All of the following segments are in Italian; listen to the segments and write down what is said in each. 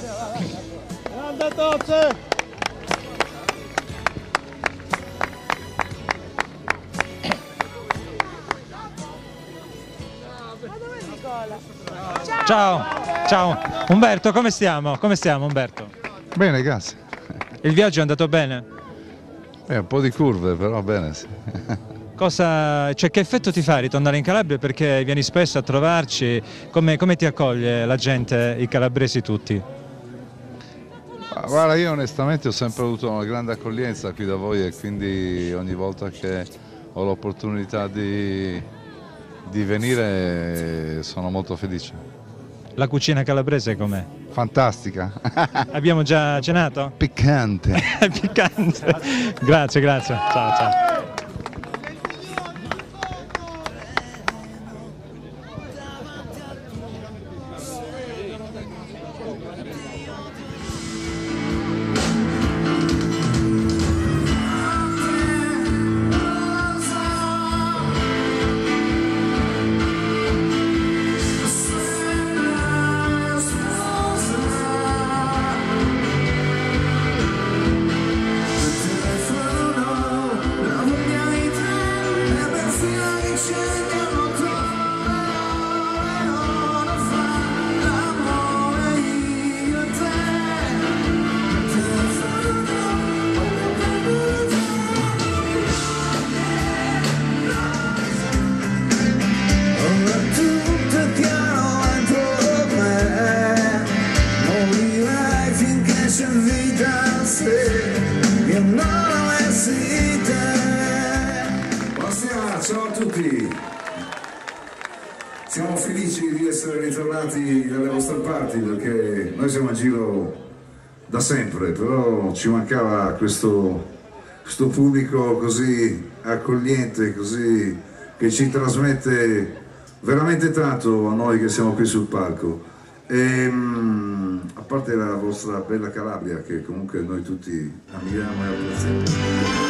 Grande Tozze! Ciao, ciao. Umberto, come stiamo? Come stiamo Umberto? Bene, grazie. Il viaggio è andato bene? È un po' di curve, però bene, sì. Cosa, cioè, che effetto ti fa ritornare in Calabria perché vieni spesso a trovarci? Come, come ti accoglie la gente, i calabresi tutti? Ma Guarda, io onestamente ho sempre avuto una grande accoglienza qui da voi e quindi ogni volta che ho l'opportunità di, di venire sono molto felice. La cucina calabrese com'è? Fantastica, Abbiamo già cenato? piccante. Piccante. Grazie, grazie. Ciao, ciao. Ciao a tutti. Siamo felici di essere ritornati dalle vostre parti perché noi siamo a giro da sempre, però ci mancava questo, questo pubblico così accogliente, così, che ci trasmette veramente tanto a noi che siamo qui sul palco. E, a parte la vostra bella Calabria che comunque noi tutti ammiriamo e apprezziamo.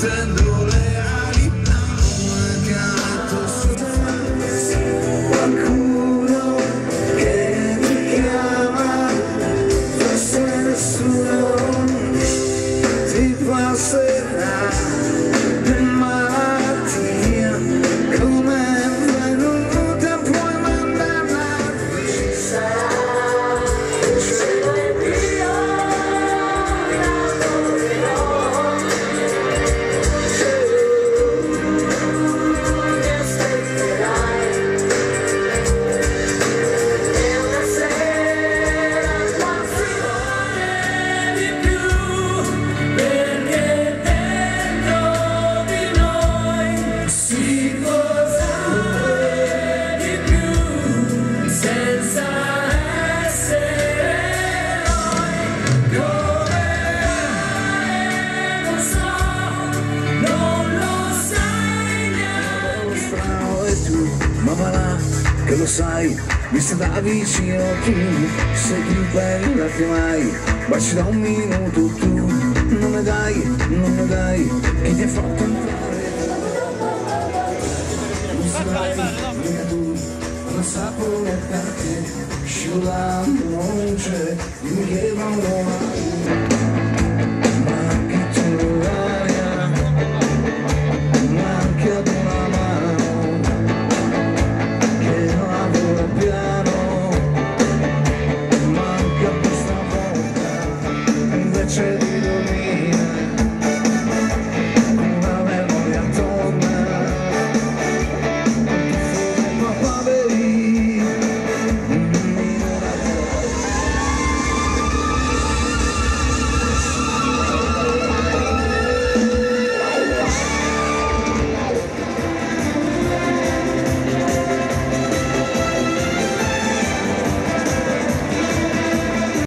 Tendrú どさい見だ道の君奇跡変えるだけない柱を見事との願いの願い来てファクトのあれ薄らい目と dançar por acaso Chulando longe, ninguém vai morrer.